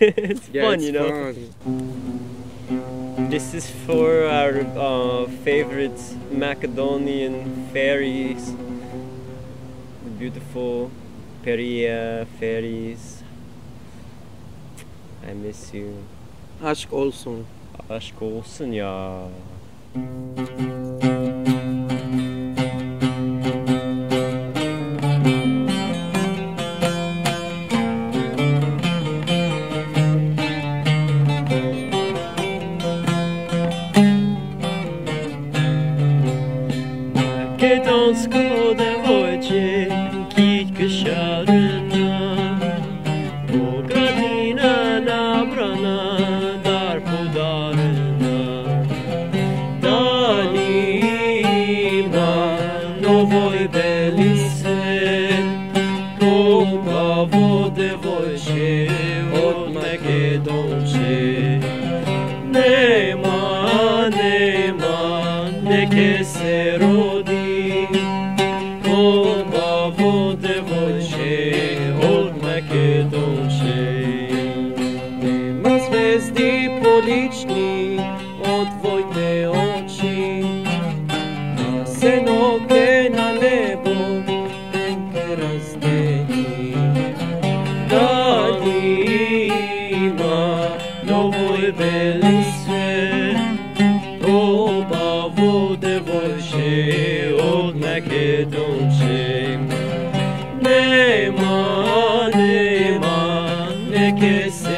it's Yeah, fun, it's you know. fun. This is for our uh, favorite Macedonian ferries. The beautiful Perija ferries. I miss you. Aşk olsun. Aşk olsun ya. conosco de voce chi cășarna o gradina na brana dar podarna. Danima no voi belise Oba vode voce od Makedonce Nema, nema, ne keseru zvezdi polični od tvojte oči. Da se noge na nebo razdeni. Danima novoj beli svet Obavo devojče od Makedonče Nema, nema, neke se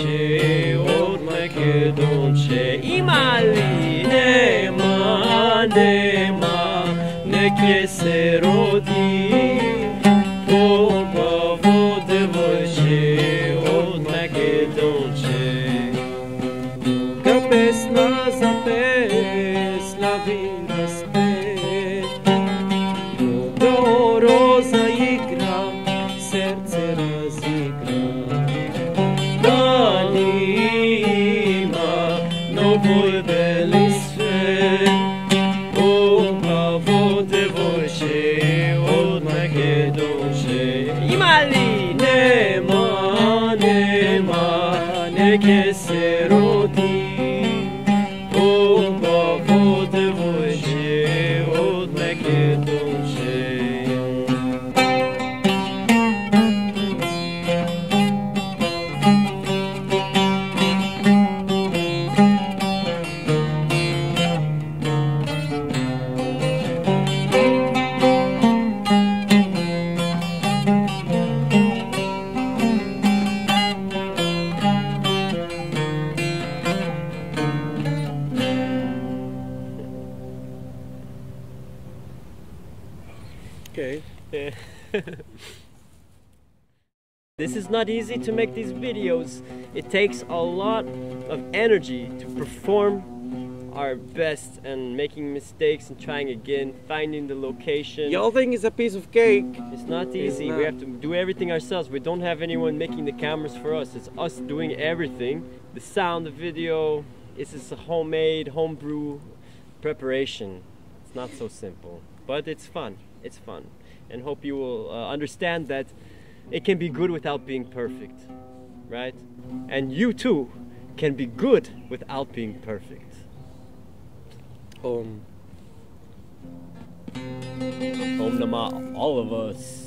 Liceu Makedonce imali nema nema neke se rodi Polpa vode vojče od Makedonce Că pesma za pesma vin respect Că o roză igra serțe rău neke se rodi Okay. This is not easy to make these videos. It takes a lot of energy to perform our best and making mistakes and trying again, finding the location. Y'all think it's a piece of cake? It's not It's easy. We have to do everything ourselves. We don't have anyone making the cameras for us. It's us doing everything. The sound, the video. This is a homemade, homebrew preparation. It's not so simple, but it's fun. It's fun, and hope you will uh, understand that it can be good without being perfect, right? And you too can be good without being perfect. Um. Om Nama, all of us.